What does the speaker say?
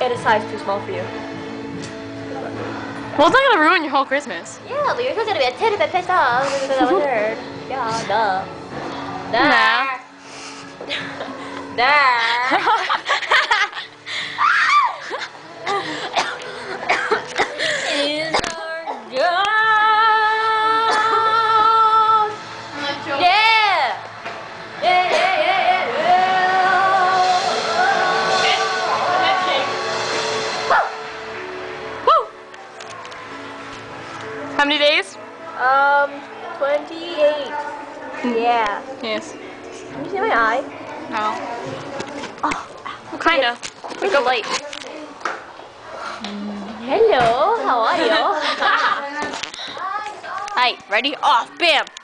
It is size too small for you. Well, it's not gonna ruin your whole Christmas. Yeah, but you're still gonna be a titty bit pissed off because a. Yeah, duh. Nah. Is How many days? Um, 28. Yeah. Yes. Can you see my eye? No. Oh, Well, kinda. where's the light? Hello, how are you? Alright, ready? Off. Bam.